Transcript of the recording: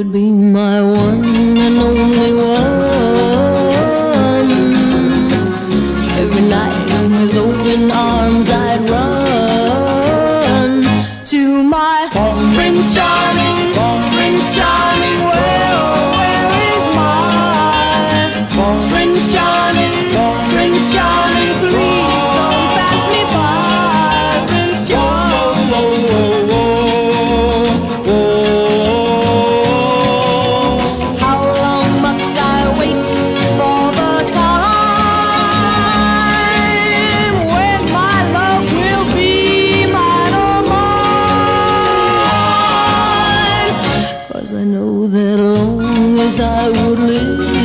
would be my one and only one. Every night with open arms I'd run to my Prince Charming, as I would live